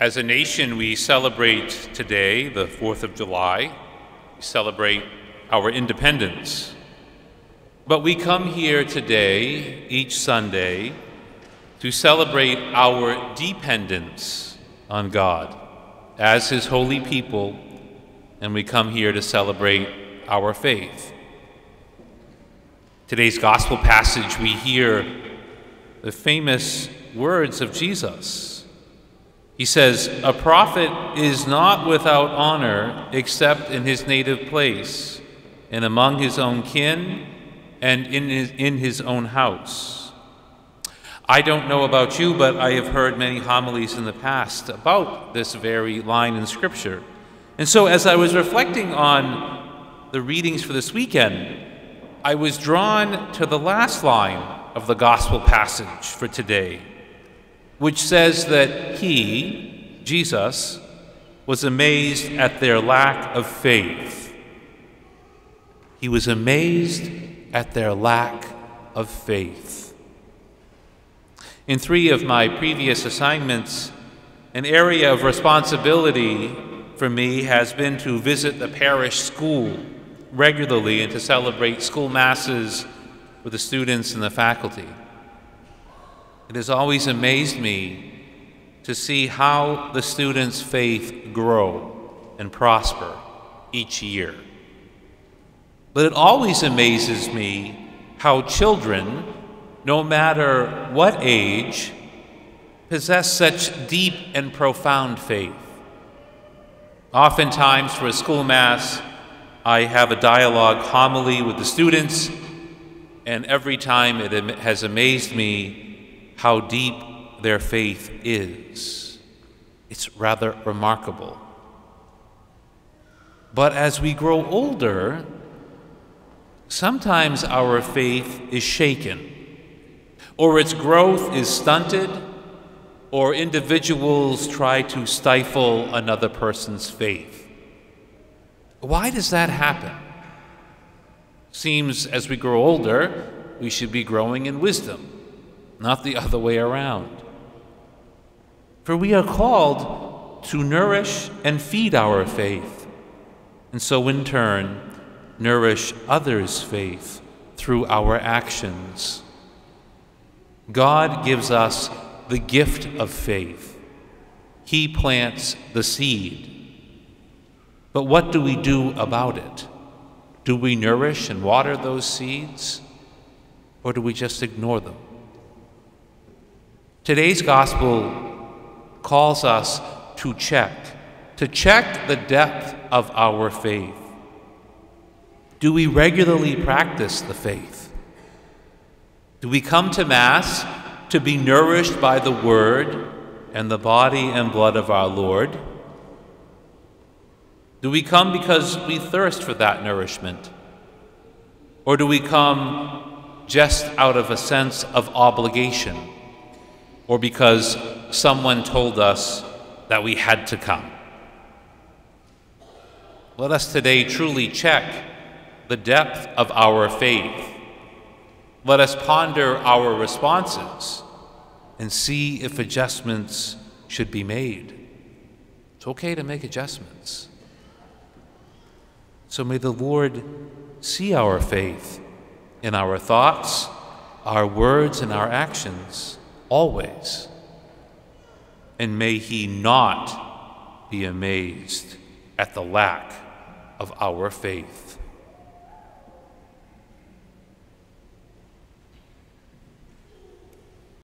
As a nation, we celebrate today, the 4th of July. We celebrate our independence. But we come here today, each Sunday, to celebrate our dependence on God as His holy people, and we come here to celebrate our faith. Today's gospel passage, we hear the famous words of Jesus. He says, A prophet is not without honor except in his native place and among his own kin and in his, in his own house. I don't know about you, but I have heard many homilies in the past about this very line in Scripture. And so, as I was reflecting on the readings for this weekend, I was drawn to the last line of the gospel passage for today, which says that he, Jesus, was amazed at their lack of faith. He was amazed at their lack of faith. In three of my previous assignments, an area of responsibility for me has been to visit the parish school regularly and to celebrate school masses with the students and the faculty. It has always amazed me to see how the students' faith grow and prosper each year. But it always amazes me how children, no matter what age, possess such deep and profound faith. Oftentimes, for a school mass, I have a dialogue homily with the students, and every time it has amazed me how deep their faith is. It's rather remarkable. But as we grow older, sometimes our faith is shaken, or its growth is stunted, or individuals try to stifle another person's faith. Why does that happen? Seems as we grow older, we should be growing in wisdom, not the other way around. For we are called to nourish and feed our faith, and so in turn, nourish others' faith through our actions. God gives us the gift of faith. He plants the seed. But what do we do about it? Do we nourish and water those seeds? Or do we just ignore them? Today's gospel calls us to check, to check the depth of our faith. Do we regularly practice the faith? Do we come to Mass to be nourished by the Word and the body and blood of our Lord? Do we come because we thirst for that nourishment? Or do we come just out of a sense of obligation? Or because someone told us that we had to come? Let us today truly check the depth of our faith. Let us ponder our responses and see if adjustments should be made. It's okay to make adjustments. So may the Lord see our faith in our thoughts, our words, and our actions always. And may He not be amazed at the lack of our faith.